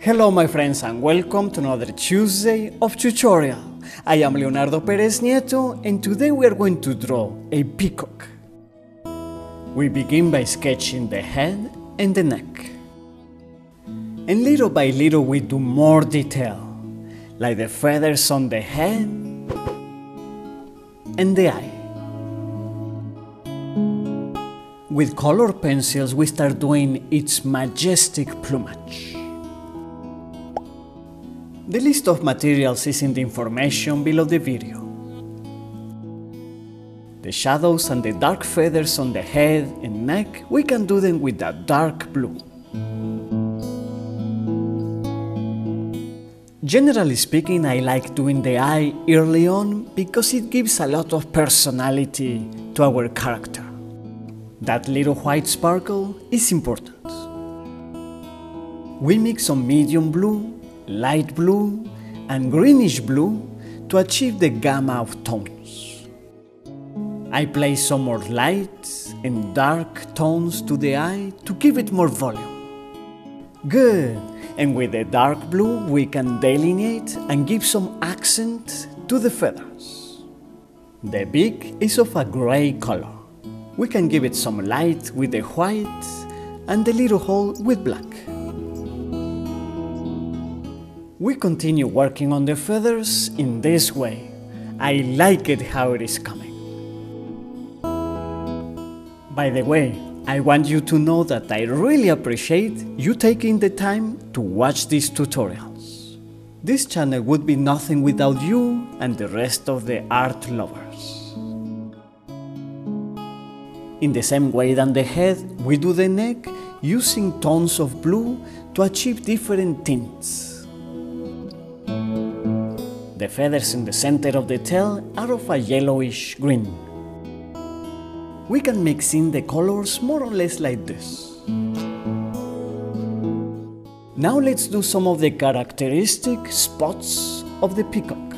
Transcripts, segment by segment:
Hello my friends and welcome to another Tuesday of tutorial. I am Leonardo Pereznieto and today we are going to draw a peacock. We begin by sketching the head and the neck. And little by little we do more detail, like the feathers on the head and the eye. With color pencils we start doing its majestic plumage. The list of materials is in the information below the video. The shadows and the dark feathers on the head and neck, we can do them with a dark blue. Generally speaking, I like doing the eye early on because it gives a lot of personality to our character. That little white sparkle is important. We mix some medium blue light blue and greenish blue to achieve the gamma of tones. I place some more light and dark tones to the eye to give it more volume. Good! And with the dark blue we can delineate and give some accent to the feathers. The beak is of a grey color. We can give it some light with the white and the little hole with black. We continue working on the feathers in this way. I like it how it is coming. By the way, I want you to know that I really appreciate you taking the time to watch these tutorials. This channel would be nothing without you and the rest of the art lovers. In the same way than the head, we do the neck using tones of blue to achieve different tints. The feathers in the center of the tail are of a yellowish green. We can mix in the colors more or less like this. Now let's do some of the characteristic spots of the peacock.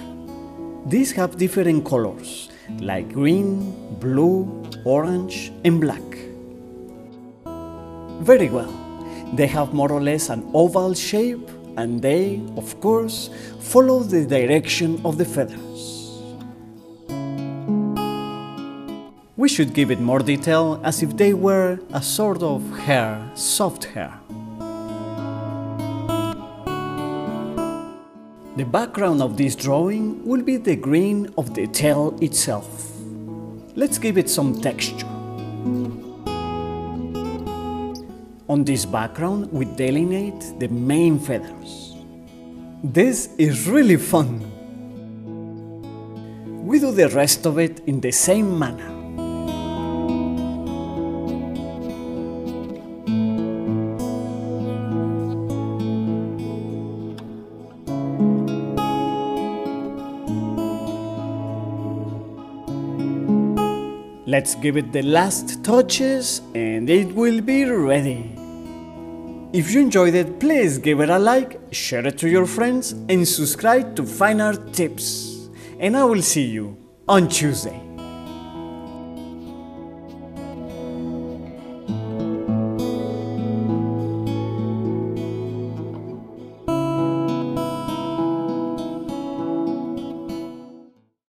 These have different colors, like green, blue, orange and black. Very well, they have more or less an oval shape and they, of course, follow the direction of the feathers. We should give it more detail as if they were a sort of hair, soft hair. The background of this drawing will be the green of the tail itself. Let's give it some texture. On this background, we delineate the main feathers. This is really fun. We do the rest of it in the same manner. Let's give it the last touches and it will be ready. If you enjoyed it, please give it a like, share it to your friends and subscribe to Fine Art Tips. And I will see you on Tuesday.